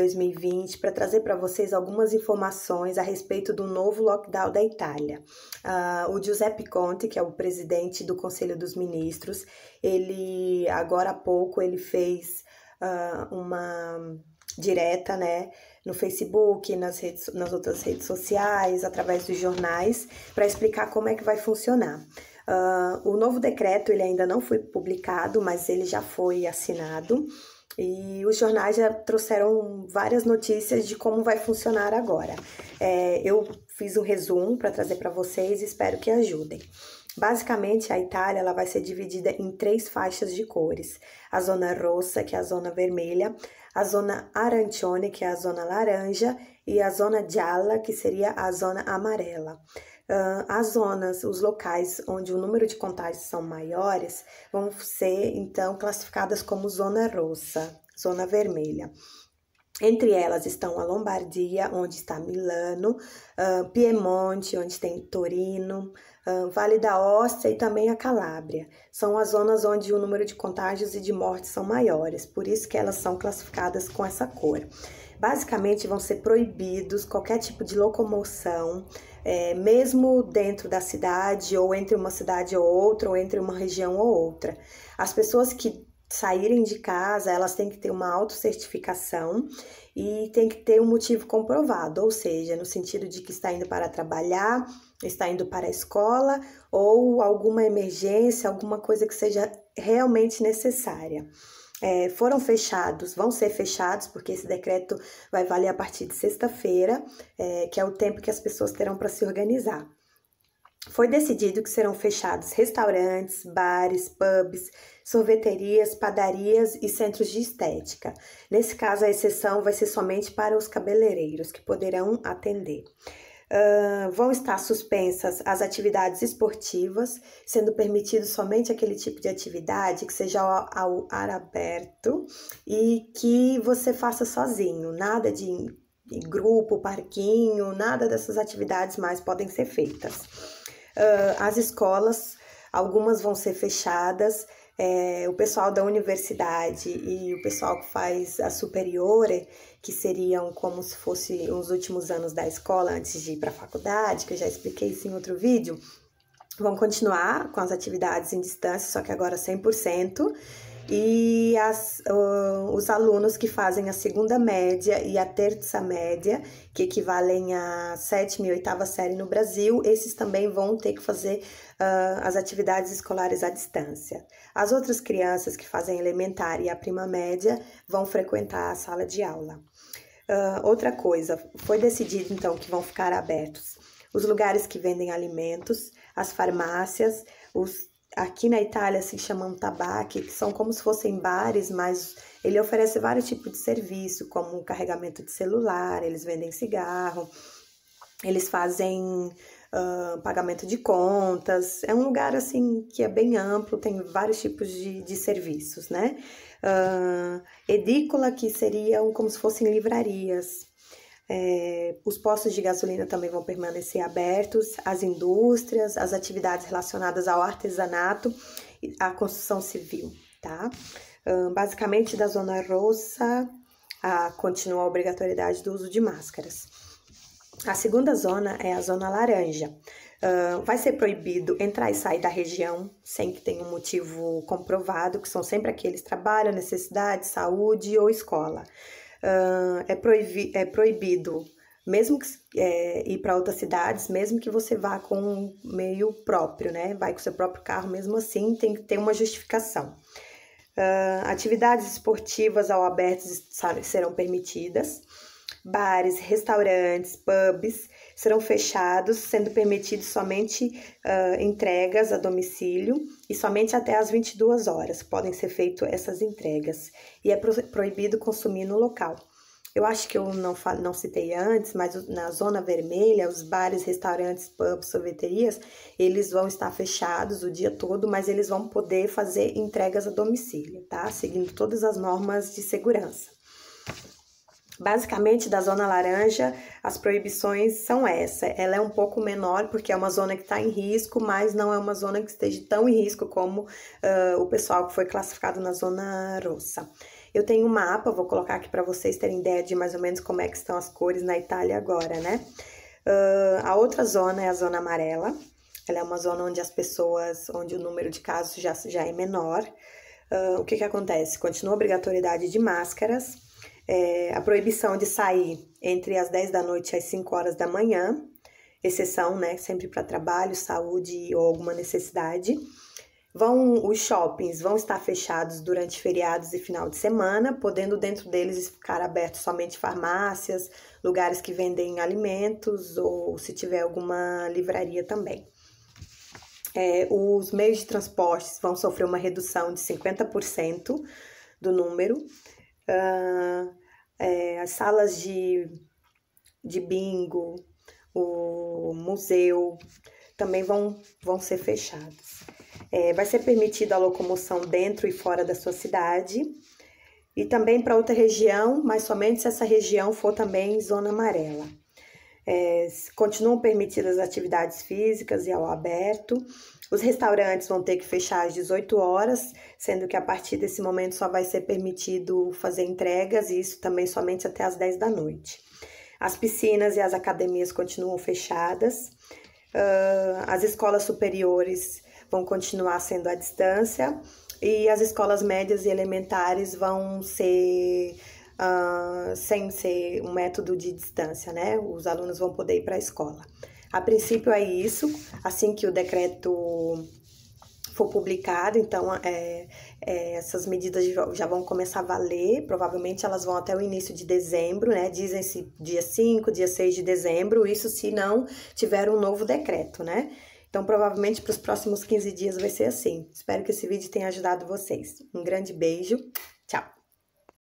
2020 para trazer para vocês algumas informações a respeito do novo lockdown da Itália. Uh, o Giuseppe Conte, que é o presidente do Conselho dos Ministros, ele agora há pouco ele fez uh, uma direta, né, no Facebook, nas, redes, nas outras redes sociais, através dos jornais, para explicar como é que vai funcionar. Uh, o novo decreto ele ainda não foi publicado, mas ele já foi assinado e os jornais já trouxeram várias notícias de como vai funcionar agora. É, eu fiz um resumo para trazer para vocês e espero que ajudem. Basicamente, a Itália ela vai ser dividida em três faixas de cores: a zona rossa, que é a zona vermelha, a zona arancione, que é a zona laranja, e a zona gialla, que seria a zona amarela. Uh, as zonas, os locais onde o número de contágios são maiores, vão ser então classificadas como zona rossa, zona vermelha. Entre elas estão a Lombardia, onde está Milano, uh, Piemonte, onde tem Torino, uh, Vale da Ostia e também a Calábria. São as zonas onde o número de contágios e de mortes são maiores, por isso que elas são classificadas com essa cor. Basicamente, vão ser proibidos qualquer tipo de locomoção, é, mesmo dentro da cidade, ou entre uma cidade ou outra, ou entre uma região ou outra. As pessoas que saírem de casa, elas têm que ter uma autocertificação e tem que ter um motivo comprovado, ou seja, no sentido de que está indo para trabalhar, está indo para a escola ou alguma emergência, alguma coisa que seja realmente necessária é, foram fechados, vão ser fechados, porque esse decreto vai valer a partir de sexta-feira, é, que é o tempo que as pessoas terão para se organizar. Foi decidido que serão fechados restaurantes, bares, pubs, sorveterias, padarias e centros de estética. Nesse caso, a exceção vai ser somente para os cabeleireiros, que poderão atender. Uh, vão estar suspensas as atividades esportivas, sendo permitido somente aquele tipo de atividade que seja ao, ao ar aberto e que você faça sozinho, nada de grupo, parquinho, nada dessas atividades mais podem ser feitas. Uh, as escolas, algumas vão ser fechadas, é, o pessoal da universidade e o pessoal que faz a superiore, que seriam como se fosse os últimos anos da escola antes de ir para a faculdade, que eu já expliquei isso em outro vídeo, vão continuar com as atividades em distância, só que agora 100% e as, uh, os alunos que fazem a segunda média e a terça média, que equivalem à sétima e oitava série no Brasil, esses também vão ter que fazer uh, as atividades escolares à distância. As outras crianças que fazem elementar e a prima média vão frequentar a sala de aula. Uh, outra coisa, foi decidido então que vão ficar abertos os lugares que vendem alimentos, as farmácias, os aqui na Itália se chamam tabaque, que são como se fossem bares, mas ele oferece vários tipos de serviço, como carregamento de celular, eles vendem cigarro, eles fazem uh, pagamento de contas. É um lugar assim que é bem amplo, tem vários tipos de, de serviços, né? Uh, edícula, que seriam como se fossem livrarias, é, os postos de gasolina também vão permanecer abertos, as indústrias, as atividades relacionadas ao artesanato e à construção civil, tá? basicamente, da zona roxa, a, continua a obrigatoriedade do uso de máscaras. A segunda zona é a zona laranja. Uh, vai ser proibido entrar e sair da região sem que tenha um motivo comprovado, que são sempre aqueles trabalho, necessidade, saúde ou escola uh, é, proibi é proibido, mesmo que é, ir para outras cidades, mesmo que você vá com um meio próprio, né? Vai com seu próprio carro, mesmo assim tem que ter uma justificação. Uh, atividades esportivas ao aberto serão permitidas. Bares, restaurantes, pubs serão fechados, sendo permitidos somente uh, entregas a domicílio e somente até às 22 horas podem ser feitas essas entregas e é proibido consumir no local. Eu acho que eu não, não citei antes, mas na zona vermelha, os bares, restaurantes, pubs, sorveterias, eles vão estar fechados o dia todo, mas eles vão poder fazer entregas a domicílio, tá? Seguindo todas as normas de segurança. Basicamente, da zona laranja, as proibições são essa. Ela é um pouco menor porque é uma zona que está em risco, mas não é uma zona que esteja tão em risco como uh, o pessoal que foi classificado na zona roxa. Eu tenho um mapa, vou colocar aqui para vocês terem ideia de mais ou menos como é que estão as cores na Itália agora, né? Uh, a outra zona é a zona amarela. Ela é uma zona onde as pessoas, onde o número de casos já, já é menor. Uh, o que que acontece? Continua a obrigatoriedade de máscaras, é, a proibição de sair entre as 10 da noite e as 5 horas da manhã, exceção, né, sempre para trabalho, saúde ou alguma necessidade. Vão os shoppings vão estar fechados durante feriados e final de semana, podendo dentro deles ficar abertos somente farmácias, lugares que vendem alimentos ou se tiver alguma livraria também. É, os meios de transportes vão sofrer uma redução de 50% do número. Uh, é, as salas de, de bingo, o museu também vão, vão ser fechadas. É, vai ser permitida a locomoção dentro e fora da sua cidade e também para outra região, mas somente se essa região for também zona amarela. É, continuam permitidas atividades físicas e ao aberto. Os restaurantes vão ter que fechar às 18 horas, sendo que a partir desse momento só vai ser permitido fazer entregas, e isso também somente até às 10 da noite. As piscinas e as academias continuam fechadas. Uh, as escolas superiores vão continuar sendo à distância e as escolas médias e elementares vão ser uh, sem ser um método de distância, né? Os alunos vão poder ir para a escola. A princípio é isso, assim que o decreto for publicado, então é, é, essas medidas já vão começar a valer, provavelmente elas vão até o início de dezembro, né? Dizem-se dia 5, dia 6 de dezembro, isso se não tiver um novo decreto, né? Então, provavelmente para os próximos 15 dias vai ser assim. Espero que esse vídeo tenha ajudado vocês. Um grande beijo, tchau!